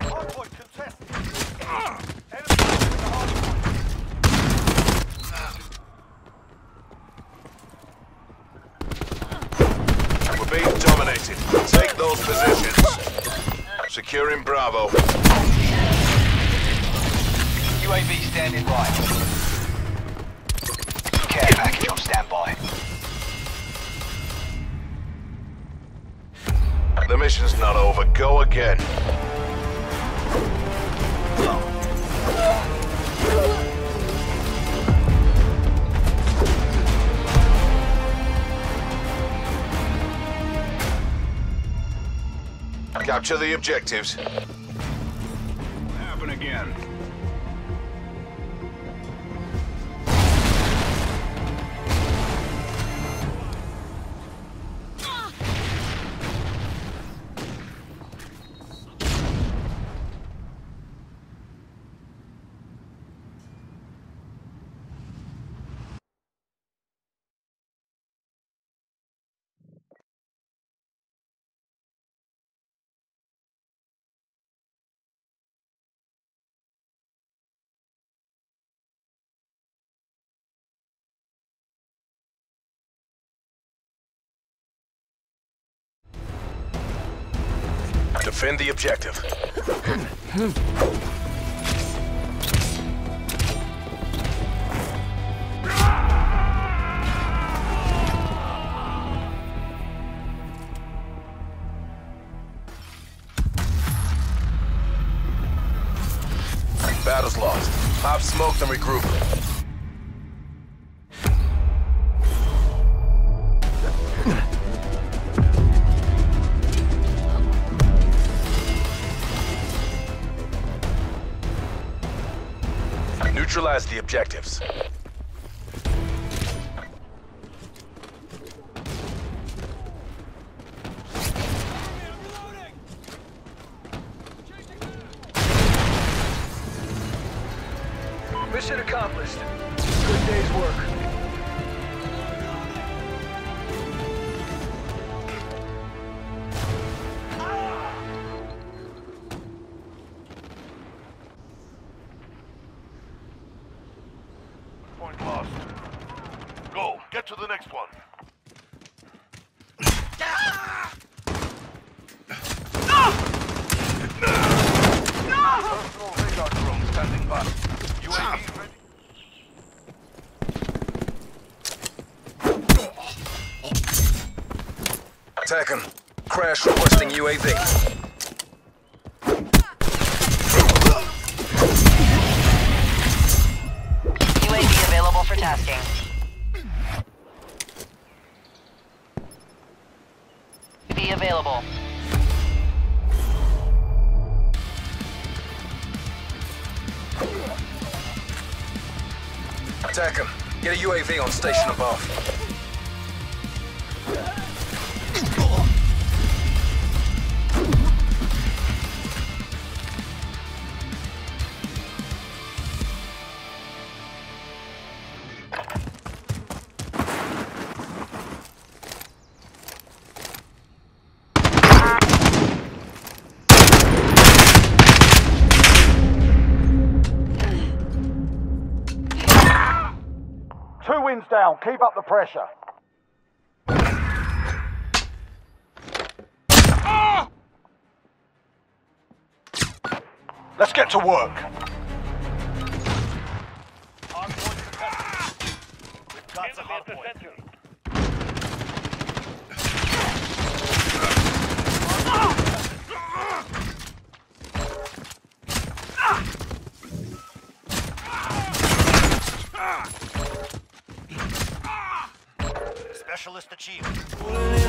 Hardpoint contested. Enemy Bravo. UAV standing by. Care package. Mission's not over. Go again. Capture the objectives. Happen again. Defend the objective. Battle's lost. Pop smoked and regroup. Neutralize the objectives. Mission accomplished. Good day's work. Get to the next one. Personal radar drone standing by. UAV ready. Attacking. Crash requesting UAV. UAV available for tasking. Available. Attacking. Get a UAV on station above. Two down. Keep up the pressure. Let's get to work. We've got the hardpoint. Specialist achieved.